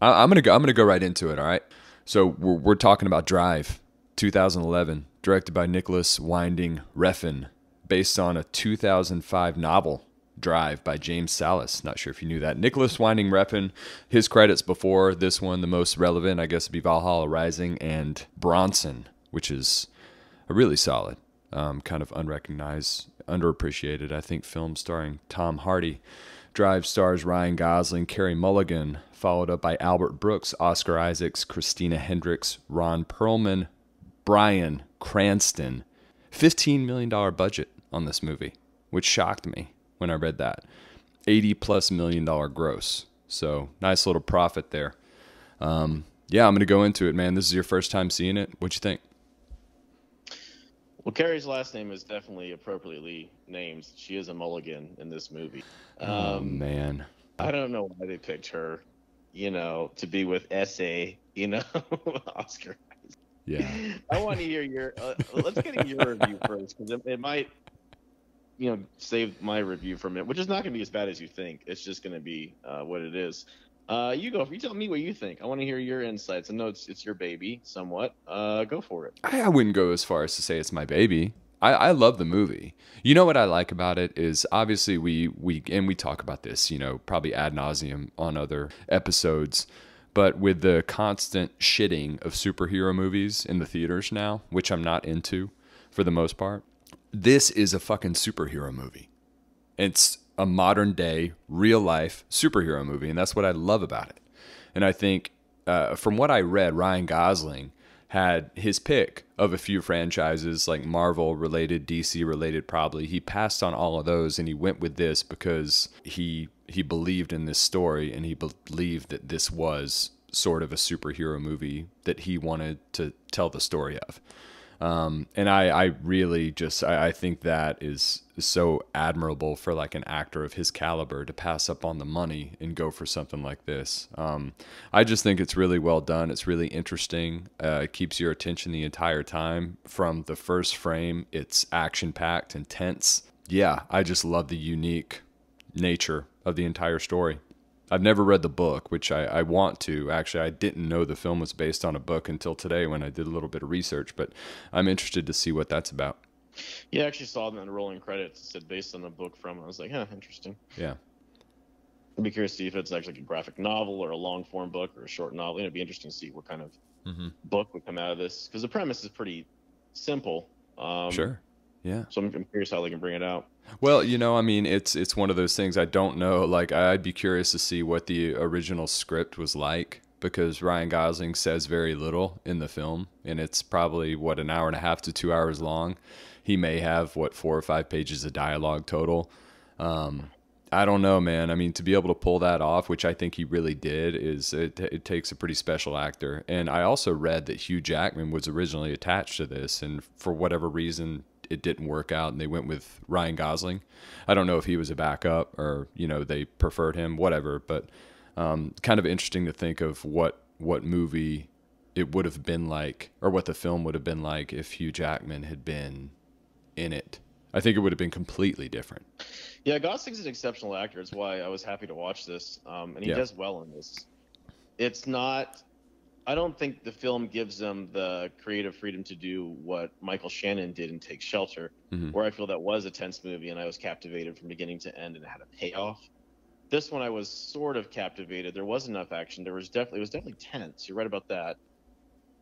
I, am gonna go. I'm gonna go right into it. All right. So we're we're talking about Drive, 2011, directed by Nicolas Winding Refn, based on a 2005 novel Drive by James Sallis. Not sure if you knew that. Nicolas Winding Refn, his credits before this one, the most relevant, I guess, would be Valhalla Rising and Bronson, which is a really solid, um, kind of unrecognized, underappreciated, I think, film starring Tom Hardy. Drive stars Ryan Gosling, Carey Mulligan, followed up by Albert Brooks, Oscar Isaacs, Christina Hendricks, Ron Perlman, Bryan Cranston. $15 million budget on this movie, which shocked me when I read that. 80 plus million dollar gross. So nice little profit there. Um, yeah, I'm going to go into it, man. This is your first time seeing it. What'd you think? Well, Carey's last name is definitely appropriately named. She is a mulligan in this movie. Oh, um, oh man, I don't know why they picked her, you know, to be with SA, you know, Oscar. Yeah. I want to hear your. Uh, let's get your review first because it, it, might, you know, save my review from it, which is not going to be as bad as you think. It's just going to be uh, what it is. Uh, you go. You tell me what you think. I want to hear your insights. I know it's it's your baby, somewhat. Uh, go for it. I, I wouldn't go as far as to say it's my baby. I, I love the movie. You know what I like about it is obviously we we and we talk about this, you know, probably ad nauseum on other episodes, but with the constant shitting of superhero movies in the theaters now, which I'm not into for the most part, this is a fucking superhero movie. It's a modern day, real life superhero movie, and that's what I love about it. And I think, uh, from what I read, Ryan Gosling had his pick of a few franchises like Marvel related, DC related probably. He passed on all of those and he went with this because he he believed in this story and he believed that this was sort of a superhero movie that he wanted to tell the story of. Um, and I, I really just I, I think that is so admirable for like an actor of his caliber to pass up on the money and go for something like this. Um, I just think it's really well done. It's really interesting. Uh, it keeps your attention the entire time from the first frame. It's action packed and tense. Yeah, I just love the unique nature of the entire story. I've never read the book, which I, I, want to. Actually, I didn't know the film was based on a book until today when I did a little bit of research, but I'm interested to see what that's about. Yeah, I actually saw them in the rolling credits. It said based on the book from. I was like, huh, interesting. Yeah. I'd be curious to see if it's actually like a graphic novel or a long form book or a short novel. It'd be interesting to see what kind of mm-hmm. book would come out of this because the premise is pretty simple. Um, sure. Yeah. So I'm, I'm curious how they can bring it out. Well, you know, I mean, it's it's one of those things I don't know. Like, I'd be curious to see what the original script was like because Ryan Gosling says very little in the film, and it's probably what an hour and a half to two hours long. He may have what four or five pages of dialogue total. Um, I don't know, man. I mean, to be able to pull that off, which I think he really did, is it, it takes a pretty special actor. And I also read that Hugh Jackman was originally attached to this, and for whatever reason, it didn't work out and they went with Ryan Gosling. I don't know if he was a backup or you know they preferred him, whatever. But um, kind of interesting to think of what what movie it would have been like, or what the film would have been like if Hugh Jackman had been in it. I think it would have been completely different. Yeah, Gosling's an exceptional actor. It's why I was happy to watch this, um, and he yeah. does well in this. It's not I don't think the film gives them the creative freedom to do what Michael Shannon did in Take Shelter, mm-hmm. where I feel that was a tense movie and I was captivated from beginning to end and it had a payoff. This one I was sort of captivated. There was enough action. There was definitely it was definitely tense. You're right about that.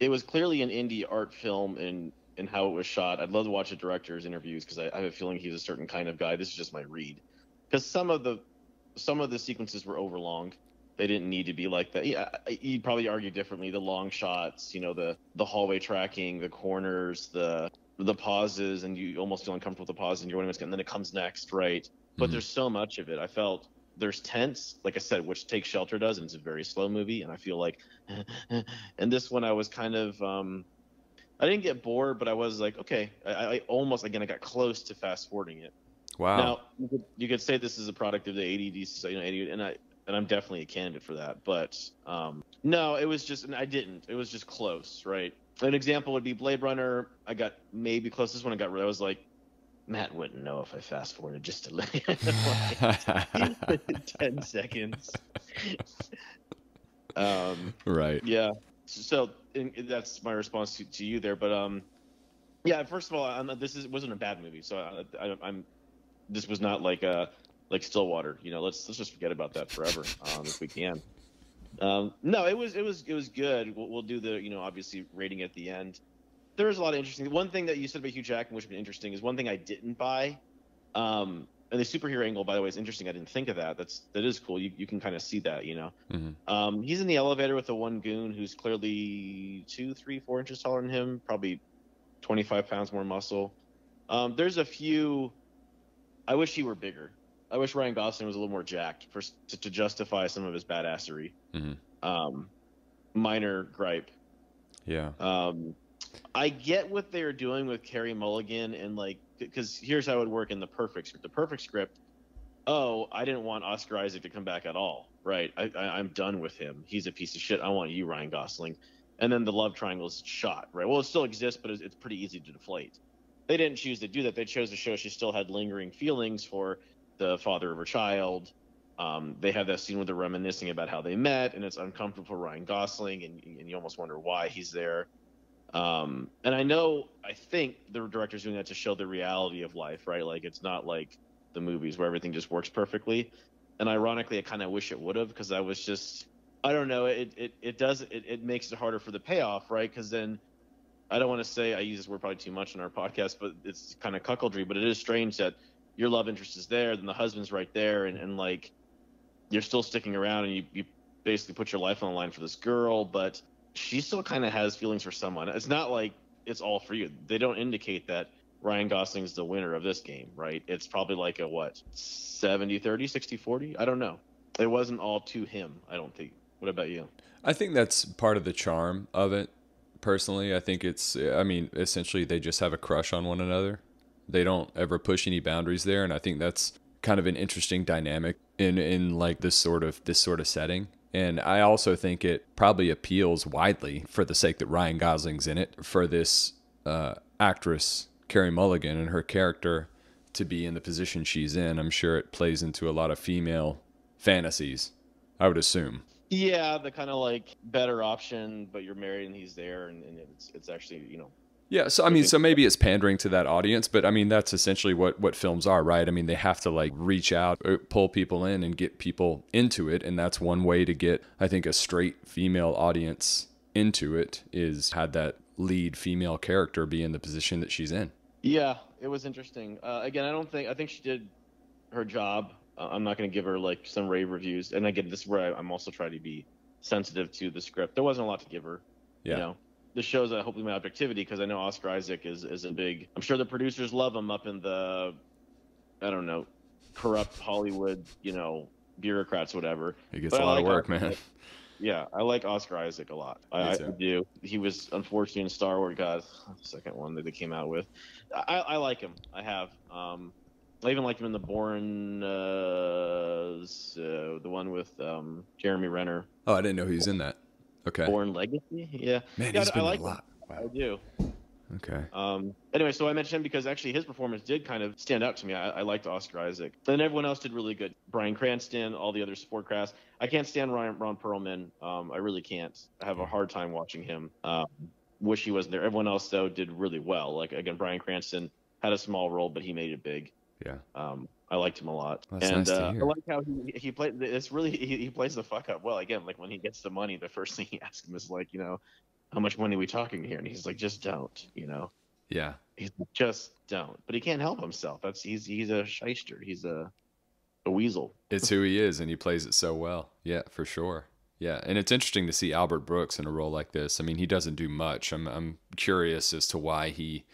It was clearly an indie art film in in how it was shot. I'd love to watch the director's interviews because I, I have a feeling he's a certain kind of guy. This is just my read. Because some of the some of the sequences were overlong they didn't need to be like that. Yeah, you'd probably argue differently. The long shots, you know, the the hallway tracking, the corners, the the pauses, and you almost feel uncomfortable with the pause, and you're wondering what's going. And then it comes next, right? But mm-hmm. there's so much of it. I felt there's tense, like I said, which Take Shelter does, and it's a very slow movie. And I feel like, and this one I was kind of, um, I didn't get bored, but I was like, okay, I, I almost again I got close to fast forwarding it. Wow. Now you could, you could say this is a product of the ADD, you know, ADD, and I and I'm definitely a candidate for that. But um, no, it was just, and I didn't. It was just close, right? An example would be Blade Runner. I got maybe close. This one I got. I was like, Matt wouldn't know if I fast forwarded just to like ten seconds. um, right. Yeah. So that's my response to, to you there. But um, yeah. First of all, I'm, this is wasn't a bad movie, so I, I, I'm. This was not like a like Stillwater. You know, let's let's just forget about that forever um, if we can. Um, no, it was it was it was good. We'll, we'll do the you know obviously rating at the end. There was a lot of interesting. One thing that you said about Hugh Jackman, which was interesting, is one thing I didn't buy. Um, and the superhero angle, by the way, is interesting. I didn't think of that. That's that is cool. You you can kind of see that, you know. Mm-hmm. Um, he's in the elevator with the one goon who's clearly two, three, four inches taller than him, probably twenty five pounds more muscle. Um, there's a few. I wish he were bigger. I wish Ryan Gosling was a little more jacked for to, to justify some of his badassery. Mm-hmm. Um, minor gripe. Yeah. Um, I get what they're doing with Carey Mulligan and like because here's how it would work in the perfect script. The perfect script. Oh, I didn't want Oscar Isaac to come back at all. Right. I, I, I'm done with him. He's a piece of shit. I want you, Ryan Gosling. And then the love triangle is shot. Right. Well, it still exists, but it's, it's pretty easy to deflate. They didn't choose to do that. They chose to show she still had lingering feelings for the father of her child. Um, they have that scene where they're reminiscing about how they met, and it's uncomfortable for Ryan Gosling, and, and you almost wonder why he's there. Um, and I know, I think the director's doing that to show the reality of life, right? Like it's not like the movies where everything just works perfectly. And ironically, I kind of wish it would have because I was just, I don't know, it it it does it, it makes it harder for the payoff, right? Because then I don't want to say I use this word probably too much in our podcast, but it's kind of cuckoldry. But it is strange that your love interest is there, then the husband's right there, and, and like you're still sticking around and you, you basically put your life on the line for this girl, but she still kind of has feelings for someone. It's not like it's all for you. They don't indicate that Ryan Gosling's the winner of this game, right? It's probably like a what, 70 30, 60 40? I don't know. It wasn't all to him, I don't think. What about you? I think that's part of the charm of it. Personally, I think it's I mean, essentially they just have a crush on one another they don't ever push any boundaries there, and I think that's kind of an interesting dynamic in in like this sort of this sort of setting. And I also think it probably appeals widely for the sake that Ryan Gosling's in it for this uh, actress Carey Mulligan and her character to be in the position she's in. I'm sure it plays into a lot of female fantasies. I would assume. Yeah, the kind of like better option, but you're married and he's there, and, and it's it's actually you know yeah, so I mean, so maybe it's pandering to that audience, but I mean, that's essentially what what films are, right? I mean, they have to like reach out, uh, pull people in, and get people into it, and that's one way to get, I think, a straight female audience into it is had that lead female character be in the position that she's in. Yeah, it was interesting. Uh, again, I don't think I think she did her job. Uh, I'm not going to give her like some rave reviews, and again, this is where I, am also trying to be sensitive to the script. There wasn't a lot to give her. Yeah. You know? This shows that hopefully my objectivity because I know Oscar Isaac is is a big. I'm sure the producers love him up in the, I don't know, corrupt Hollywood, you know, bureaucrats, whatever. He gets but a lot like of work, Oscar, man. Yeah, I like Oscar Isaac a lot. I, I, do. He was unfortunately in Star Wars. God, the second one that they came out with. I, I like him. I have. Um, I even liked him in the Bourne, uh, uh, the one with um, Jeremy Renner. Oh, I didn't know he was in that. Okay. Bourne Legacy. Yeah. Man, yeah, he's I, been I like a lot. Wow. I do. Okay. Um, anyway, so I mentioned him because actually his performance did kind of stand out to me. I, I liked Oscar Isaac. Then everyone else did really good. Bryan Cranston, all the other support cast. I can't stand Ryan, Ron Perlman. Um, I really can't. I have a hard time watching him. Um, wish he wasn't there. Everyone else though did really well. Like again, Bryan Cranston had a small role, but he made it big. Yeah. Um, I liked him a lot, That's and nice uh, I like how he he played. It's really he, he plays the fuck up well. Again, like when he gets the money, the first thing he asks him is like, you know, how much money are we talking here? And he's like, just don't, you know. Yeah. He's like, just don't. But he can't help himself. That's he's he's a shyster. He's a a weasel. It's who he is, and he plays it so well. Yeah, for sure. Yeah, and it's interesting to see Albert Brooks in a role like this. I mean, he doesn't do much. I'm I'm curious as to why he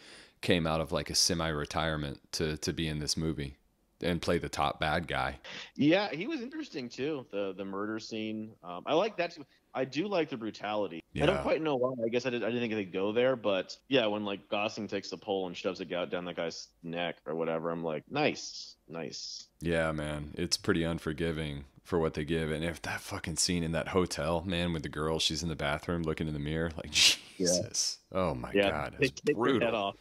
came out of like a semi-retirement to to be in this movie and play the top bad guy. Yeah, he was interesting too. The the murder scene. Um, I like that. Too. I do like the brutality. Yeah. I don't quite know why. I guess I, did, I didn't think they'd go there, but yeah, when like Gosling takes the pole and shoves it out down that guy's neck or whatever, I'm like, nice, nice. Yeah, man, it's pretty unforgiving for what they give. And if that fucking scene in that hotel, man, with the girl, she's in the bathroom looking in the mirror, like Jesus, yeah. oh my yeah, god, it's brutal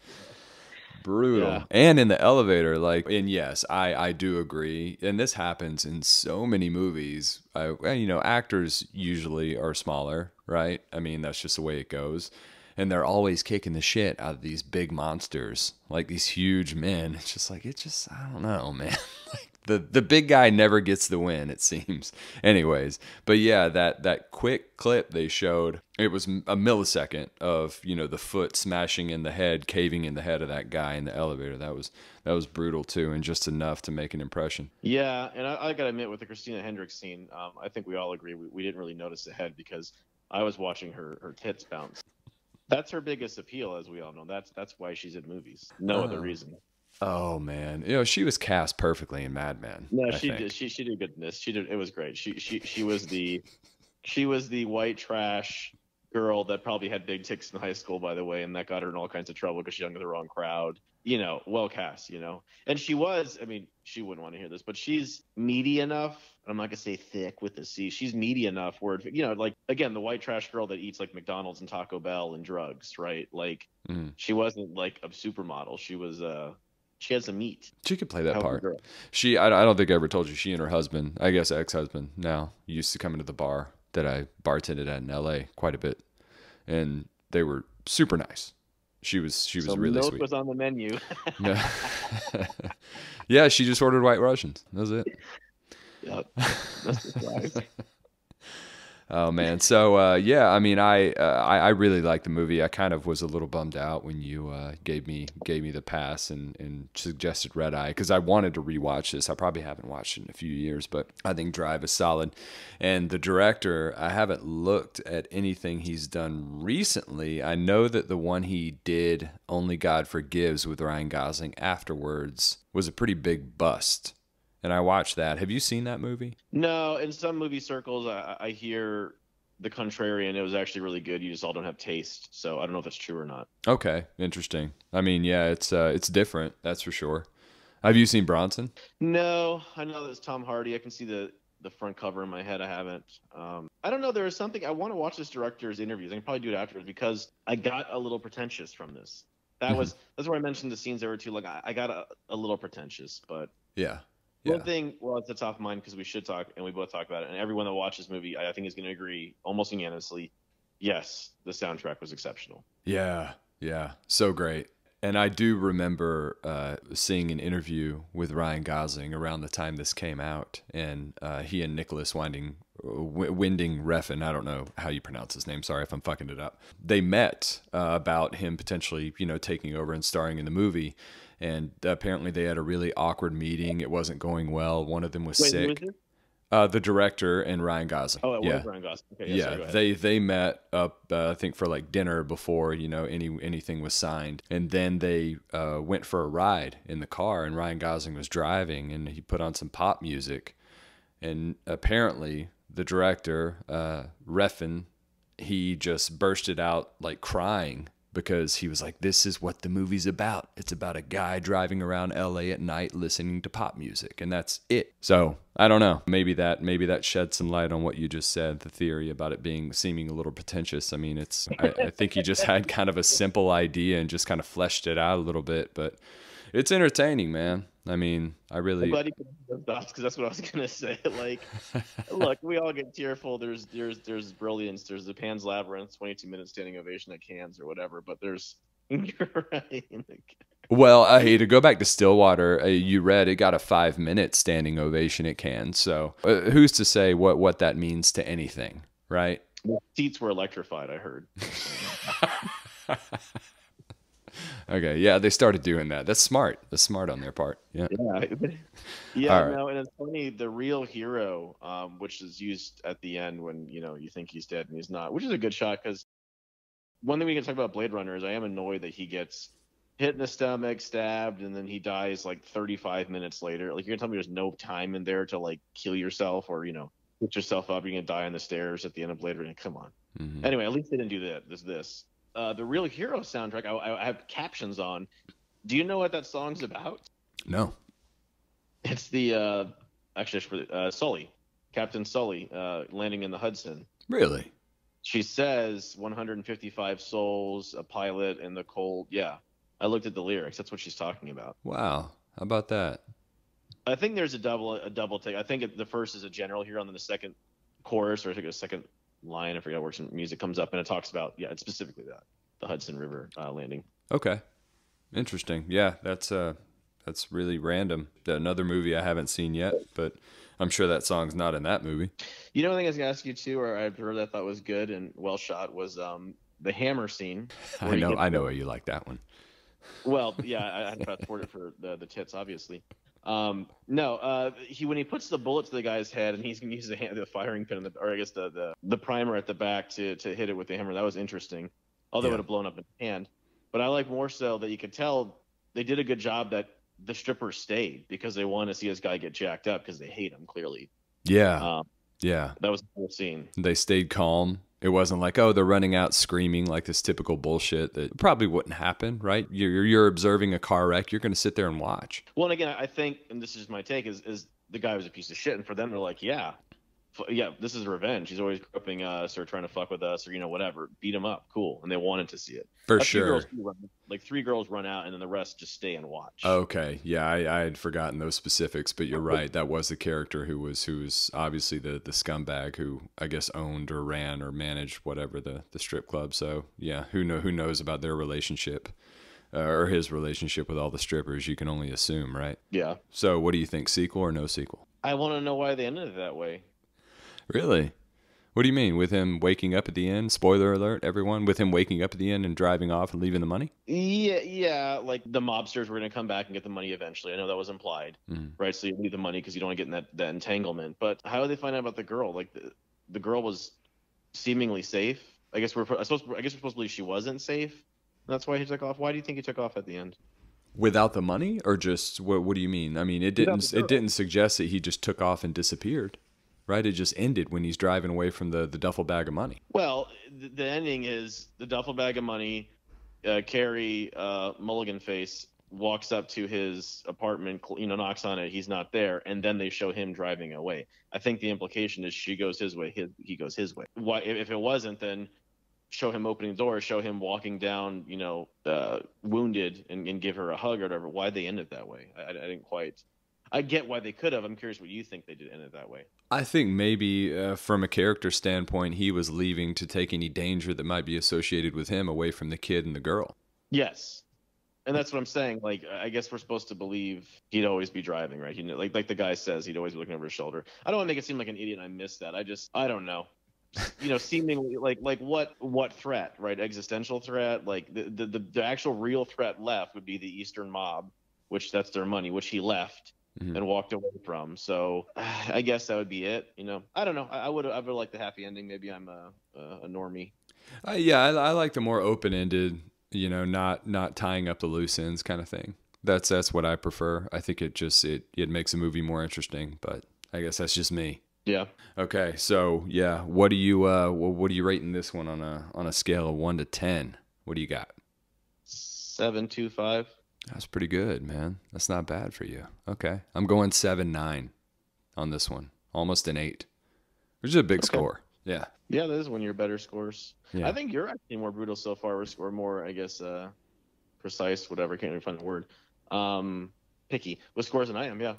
brutal. Yeah. and in the elevator like and yes i i do agree. And this happens in so many movies. I, you know actors usually are smaller right? I mean that's just the way it goes. And they're always kicking the shit out of these big monsters like these huge men. It's just like it just i don't know man. Like the the big guy never gets the win it seems anyways but yeah that that quick clip they showed it was a millisecond of you know the foot smashing in the head caving in the head of that guy in the elevator that was that was brutal too and just enough to make an impression Yeah, and I, I gotta admit, with the Christina Hendricks scene, um, I think we all agree we, we didn't really notice the head because I was watching her her tits bounce. That's her biggest appeal, as we all know. That's that's why she's in movies. No other Oh. reason. Oh man you know she was cast perfectly in mad men No, I she think. did. She she did good in this. She did. It was great. She she she was the she was the white trash girl that probably had big ticks in high school, by the way, and that got her in all kinds of trouble because she hung with the wrong crowd. You know, well cast. You know, and she was. I mean, she wouldn't want to hear this, but she's meaty enough. I'm not gonna say thick with the C. She's meaty enough where it- you know, like again, the white trash girl that eats like McDonald's and Taco Bell and drugs, right? Like Mhm. she wasn't like a supermodel. She was uh she has some meat. she could play that part. She, I, I don't think I ever told you. She and her husband, I guess ex-husband now, used to come into the bar that I bartended at in L.A. quite a bit, and they were super nice. She was, she was so really milk sweet. was on the menu. Yeah. yeah, she just ordered White Russians. That was it. Yep. That's. Oh man, so uh, yeah, I mean, I, uh, I I really liked the movie. I kind of was a little bummed out when you uh, gave me gave me the pass and, and suggested Red Eye because I wanted to rewatch this. I probably haven't watched it in a few years, but I think Drive is solid. And the director, I haven't looked at anything he's done recently. I know that the one he did, Only God Forgives, with Ryan Gosling afterwards, was a pretty big bust. And I watched that. Have you seen that movie? No, in some movie circles, I, I hear the contrarian. It was actually really good. You just all don't have taste. So I don't know if that's true or not. Okay, interesting. I mean, yeah, it's uh, it's different, that's for sure. Have you seen Bronson? No, I know that's Tom Hardy. I can see the the front cover in my head. I haven't. Um, I don't know. There is something I want to watch this director's interviews. I can probably do it afterwards because I got a little pretentious from this. That was that's where I mentioned the scenes there were too. Like I, I got a, a little pretentious, but Yeah. One thing, well, it's the top of mind because we should talk, and we both talk about it, and everyone that watches this movie, I, I think, is going to agree almost unanimously. Yes, the soundtrack was exceptional. Yeah. Yeah. So great. And I do remember uh, seeing an interview with Ryan Gosling around the time this came out, and uh, he and Nicolas Winding, Winding Refn, I don't know how you pronounce his name. Sorry if I'm fucking it up. They met uh, about him potentially, you know, taking over and starring in the movie. And apparently they had a really awkward meeting. It wasn't going well. One of them was Wait, sick. was? Uh, the director and Ryan Gosling. Oh, it yeah. was Ryan Gosling. Okay, yeah, yeah, sorry, they they met up uh, I think for like dinner before you know any anything was signed, and then they uh, went for a ride in the car, and Ryan Gosling was driving, and he put on some pop music, and apparently the director uh, Refn he just bursted out like crying because he was like, "This is what the movie's about. It's about a guy driving around L.A. at night listening to pop music, and that's it." So I don't know. Maybe that maybe that sheds some light on what you just said, the theory about it being seeming a little pretentious. I mean, it's I, I think he just had kind of a simple idea and just kind of fleshed it out a little bit, but it's entertaining, man. I mean, I really. I'm glad you put those dots because that's what I was gonna say. Like, look, we all get tearful. There's there's there's brilliance. There's the Pan's Labyrinth, 22 minute standing ovation at Cannes or whatever. But there's right. Well, I hey, to go back to Stillwater, uh, you read it got a five minute standing ovation at Cannes. So uh, who's to say what, what that means to anything, right? The seats were electrified. I heard. Okay, yeah, they started doing that. That's smart. That's smart on their part. Yeah. Yeah, yeah. Right. No, and it's funny. The real hero, um, which is used at the end when you know you think he's dead and he's not, which is a good shot because one thing we can talk about Blade Runner is I am annoyed that he gets hit in the stomach, stabbed, and then he dies like 35 minutes later. Like you're gonna tell me there's no time in there to like kill yourself or you know put yourself up. You're gonna die on the stairs at the end of Blade Runner. Come on. Mhm. Anyway, at least they didn't do that. This this. Uh, the real hero soundtrack. I, I have captions on. Do you know what that song's about? No. It's the uh, actually for uh, Sully, Captain Sully, uh, landing in the Hudson. Really? She says 155 souls, a pilot in the cold. Yeah, I looked at the lyrics. That's what she's talking about. Wow. How about that? I think there's a double a double take. I think the first is a general here, on the second chorus or I think the second line. I forget where some music comes up and it talks about yeah, it's specifically that the Hudson River uh, landing. Okay, interesting. Yeah, that's uh, that's really random. Another movie I haven't seen yet, but I'm sure that song's not in that movie. You know, thing I was gonna ask you too, or I've heard I thought was good and well shot was um the hammer scene. I know, I know, where you like that one. Well, yeah, I had to fast forward it for the the tits, obviously. Um, no, uh, he when he puts the bullet to the guy's head and he's gonna use the, hand, the firing pin, the, or I guess the, the the primer at the back to to hit it with the hammer. That was interesting, although yeah. it would have blown up in his hand. But I like more so that you could tell they did a good job that the strippers stayed because they want to see this guy get jacked up because they hate him clearly. Yeah, um, yeah, that was a cool scene. They stayed calm it wasn't like, oh, they're running out screaming like this typical bullshit that probably wouldn't happen, right? You're, you're observing a car wreck. You're going to sit there and watch. Well, and again, I think, and this is my take, is, is the guy was a piece of shit. And for them, they're like, yeah, yeah, this is revenge. He's always groping us or trying to fuck with us or you know whatever. Beat him up, cool. And they wanted to see it for sure. Run, like three girls run out, and then the rest just stay and watch. Okay, yeah, I, I had forgotten those specifics, but you're right. That was the character who was who was obviously the the scumbag who I guess owned or ran or managed whatever the the strip club. So yeah, who know who knows about their relationship. Uh, or his relationship with all the strippers, you can only assume, right? Yeah. So, what do you think, sequel or no sequel? I want to know why they ended it that way. Really? What do you mean with him waking up at the end? Spoiler alert, everyone! With him waking up at the end and driving off and leaving the money? Yeah, yeah. Like the mobsters were going to come back and get the money eventually. I know that was implied, mm-hmm. right? So you leave the money because you don't want to get in that, that entanglement. But how did they find out about the girl? Like the, the girl was seemingly safe. I guess we're I suppose I guess we're supposed to believe she wasn't safe. That's why he took off. Why do you think he took off at the end? Without the money, or just what? What do you mean? I mean, it didn't. It didn't suggest that he just took off and disappeared right? It just ended when he's driving away from the, the duffel bag of money. Well, the, ending is the duffel bag of money. Uh, Carey uh, Mulligan face walks up to his apartment, you know, knocks on it. He's not there, and then they show him driving away. I think the implication is she goes his way, his, he goes his way. Why? If it wasn't, then show him opening the door, show him walking down, you know, uh, wounded, and, and, give her a hug or whatever. Why they end it that way? I, I didn't quite. I get why they could have. I'm curious what you think they did end it that way. I think maybe uh, from a character standpoint, he was leaving to take any danger that might be associated with him away from the kid and the girl. Yes, and that's what I'm saying. Like, I guess we're supposed to believe he'd always be driving, right? He, like, like the guy says, he'd always be looking over his shoulder. I don't want to make it seem like an idiot. I missed that. I just, I don't know. you know, seemingly like, like what, what threat, right? Existential threat. Like the, the, the, the actual real threat left would be the Eastern mob, which that's their money, which he left mm-hmm. and walked away from. So I guess that would be it. You know, I don't know. I, would I would like the happy ending. Maybe I'm a a, a normie. Uh, yeah, I, I like the more open ended. You know, not not tying up the loose ends kind of thing. That's that's what I prefer. I think it just it it makes a movie more interesting. But I guess that's just me. Yeah. Okay. So yeah, what do you uh what are you rating this one on a on a scale of one to ten? What do you got? Seven two five. That's pretty good, man. That's not bad for you. Okay. I'm going 7 9 on this one. Almost an 8, which is a big okay. score. Yeah. Yeah, that is one of your better scores. Yeah. I think you're actually more brutal so far, or score more, I guess, uh, precise, whatever. Can't even find the word. Um, picky with scores than I am. Yeah.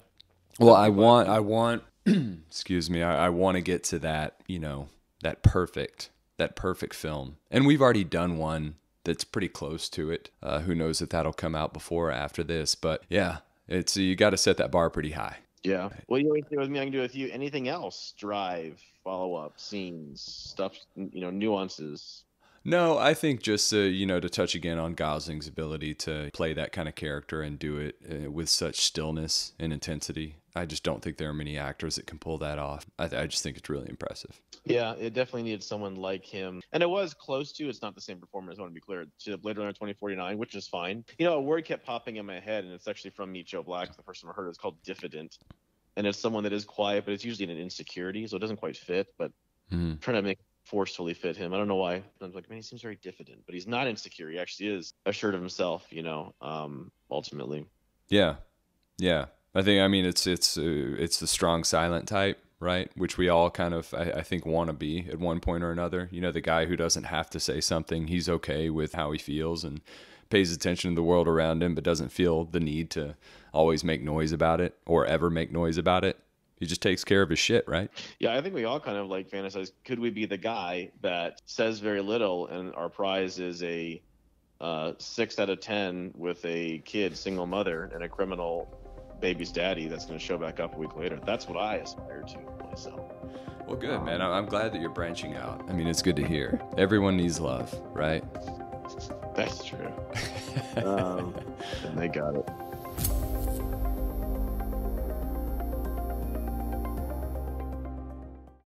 Well, I want, I want, excuse me, I, I want to get to that, you know, that perfect, that perfect film. And we've already done one that's pretty close to it. Uh, who knows if that'll come out before or after this? But yeah, it's you got to set that bar pretty high. Yeah. Well, you do with me. I can do with you. Anything else? Drive, follow up, scenes, stuff. You know, nuances. No, I think just uh, you know to touch again on Gosling's ability to play that kind of character and do it uh, with such stillness and intensity. I just don't think there are many actors that can pull that off. I, I just think it's really impressive. Yeah, it definitely needed someone like him, and it was close to. It's not the same performance. I want to be clear. To Blade Runner 2049, which is fine. You know, a word kept popping in my head, and it's actually from Meet Joe Black. The first time I heard it, it's called diffident, and it's someone that is quiet, but it's usually an insecurity, so it doesn't quite fit. But mm-hmm. trying to make forcefully fit him. I don't know why. I was like, man, he seems very diffident, but he's not insecure. He actually is assured of himself. You know, um, ultimately. Yeah, yeah. I think. I mean, it's it's uh, it's the strong silent type, right? Which we all kind of, I, I think, want to be at one point or another. You know, the guy who doesn't have to say something. He's okay with how he feels and pays attention to the world around him, but doesn't feel the need to always make noise about it or ever make noise about it. He just takes care of his shit, right? Yeah, I think we all kind of like fantasize. Could we be the guy that says very little, and our prize is a uh, six out of ten with a kid, single mother, and a criminal baby's daddy that's going to show back up a week later? That's what I aspire to myself. Well, good, man. I'm glad that you're branching out. I mean, it's good to hear. Everyone needs love, right? That's true. um, and they got it.